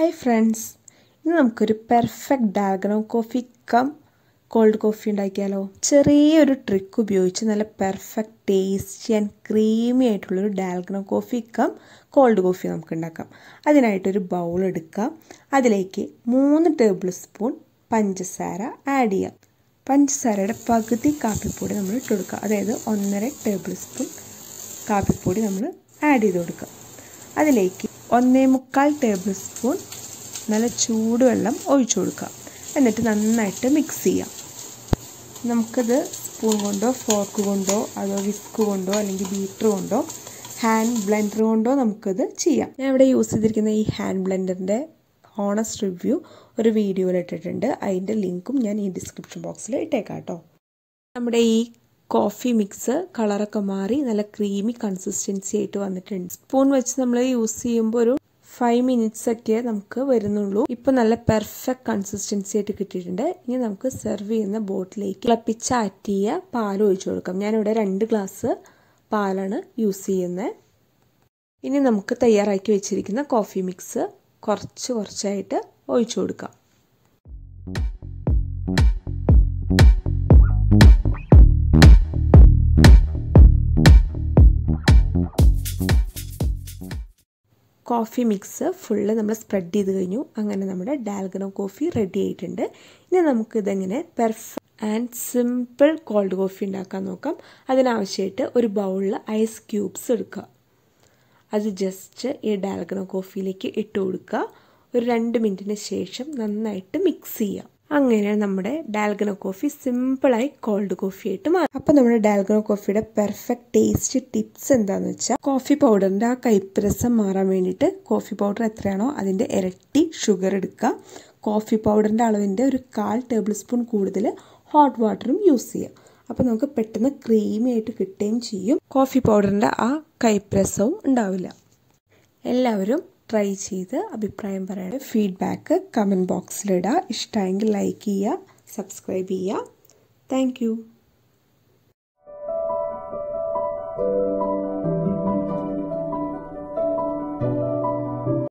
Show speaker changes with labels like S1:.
S1: Hi friends ഇന്ന് നമുക്കൊരു perfect dalgona coffee cum cold coffee ഉണ്ടാക്കിയാലോ. ചെറിയൊരു ട്രിക്ക് ഉപയോഗിച്ച് നല്ല പെർഫെക്റ്റ് ടേസ്റ്റി ആൻഡ് ക്രീമി ആയിട്ടുള്ളൊരു dalgona coffee cum cold coffee നമുക്ക് ഉണ്ടാക്കാം. അതിനായിട്ടൊരു ബൗൾ എടുക്കാം. അതിലേക്ക് മൂന്ന് ടേബിൾ സ്പൂൺ പഞ്ചസാര ആഡ് ചെയ്യാം. പഞ്ചസാരയുടെ പകുതി കാപ്പിപ്പൊടി നമ്മൾ ഇട്ട് കൊടുക്കുക. അതായത് ഒന്നര ടേബിൾ സ്പൂൺ കാപ്പിപ്പൊടി നമ്മൾ ആഡ് ചെയ്ത് കൊടുക്കുക. അതിലേക്ക് ഒന്നേ മുക്കാൽ ടേബിൾ സ്പൂൺ നല്ല ചൂടുവെള്ളം ഒഴിച്ചു കൊടുക്കുക എന്നിട്ട് നന്നായിട്ട് മിക്സ് ചെയ്യാം. നമുക്കത് സ്പൂൺ കൊണ്ടോ ഫോർക്ക് കൊണ്ടോ അതോ വിസ്ക് കൊണ്ടോ അല്ലെങ്കിൽ ബീറ്റർ കൊണ്ടോ ഹാൻഡ് ബ്ലെൻഡർ കൊണ്ടോ നമുക്കത് ചെയ്യാം. ഞാൻ ഇവിടെ യൂസ് ചെയ്തിരിക്കുന്ന ഈ ഹാൻഡ് ബ്ലെൻഡറിന്റെ ഹോണസ്റ്റ് റിവ്യൂ ഒരു വീഡിയോയിൽ ഇട്ടിട്ടുണ്ട്. അതിന്റെ ലിങ്കും ഞാൻ ഈ ഡിസ്ക്രിപ്ഷൻ ബോക്സിൽ ഇട്ടേക്കാം കേട്ടോ നമ്മുടെ ഈ കോഫി മിക്സ് കളറൊക്കെ മാറി നല്ല ക്രീമി കൺസിസ്റ്റൻസി ആയിട്ട് വന്നിട്ടുണ്ട്. സ്പൂൺ വെച്ച് നമ്മൾ യൂസ് ചെയ്യുമ്പോൾ ഒരു ഫൈവ് മിനിറ്റ്സ് ഒക്കെ നമുക്ക് വരുന്നുള്ളൂ. ഇപ്പോൾ നല്ല പെർഫെക്റ്റ് കൺസിസ്റ്റൻസി ആയിട്ട് കിട്ടിയിട്ടുണ്ട്. ഇനി നമുക്ക് സെർവ് ചെയ്യുന്ന ബോട്ടിലേക്ക് തിളപ്പിച്ചാറ്റിയ പാൽ ഒഴിച്ചു കൊടുക്കാം. ഞാനിവിടെ രണ്ട് ഗ്ലാസ് പാലാണ് യൂസ് ചെയ്യുന്നത് ഇനി നമുക്ക് തയ്യാറാക്കി വെച്ചിരിക്കുന്ന കോഫി മിക്സ് കുറച്ച് കുറച്ചായിട്ട് ഒഴിച്ചു കൊടുക്കാം. കോഫി മിക്സ് ഫുള്ള് നമ്മൾ സ്പ്രെഡ് ചെയ്ത് കഴിഞ്ഞു. അങ്ങനെ നമ്മുടെ ഡാൽഗനോ കോഫി റെഡി ആയിട്ടുണ്ട്. ഇനി നമുക്കിതെങ്ങനെ perfect and simple cold coffee ഉണ്ടാക്കാൻ നോക്കാം. അതിനാവശ്യമായിട്ട് ഒരു ബൗളിൽ ഐസ് ക്യൂബ്സ് എടുക്കുക. അത് ജസ്റ്റ് ഈ ഡാൽഗനോ കോഫിയിലേക്ക് ഇട്ട് കൊടുക്കുക. ഒരു രണ്ട് മിനിറ്റിന് ശേഷം നന്നായിട്ട് മിക്സ് ചെയ്യുക. അങ്ങനെ നമ്മുടെ ഡാൽഗനോ കോഫി സിമ്പിളായി കോൾഡ് കോഫി ആയിട്ട് മാറും. അപ്പോൾ നമ്മുടെ ഡാൽഗനോ കോഫിയുടെ പെർഫെക്റ്റ് ടേസ്റ്റ് ടിപ്സ് എന്താണെന്ന് വെച്ചാൽ കോഫി പൗഡറിന്റെ ആ കൈപ്പരസം മാറാൻ വേണ്ടിയിട്ട് കോഫി പൗഡർ എത്രയാണോ അതിന്റെ ഇരട്ടി ഷുഗർ എടുക്കുക. കോഫി പൗഡറിന്റെ അളവിന്റെ ഒരു കാൽ ടേബിൾ സ്പൂൺ കൂടുതൽ ഹോട്ട് വാട്ടറും യൂസ് ചെയ്യുക. അപ്പോൾ നമുക്ക് പെട്ടെന്ന് ക്രീമി ആയിട്ട് കിട്ടുകയും ചെയ്യും. കോഫി പൗഡറിന്റെ ആ കൈപ്രസവും ഉണ്ടാവില്ല. എല്ലാവരും ട്രൈ ചെയ്ത് അഭിപ്രായം പറയണം. ഫീഡ്ബാക്ക് കമന്റ് ബോക്സിലിടുക ഇഷ്ടമായെങ്കിൽ ലൈക്ക് ചെയ്യുക സബ്സ്ക്രൈബ് ചെയ്യുക താങ്ക്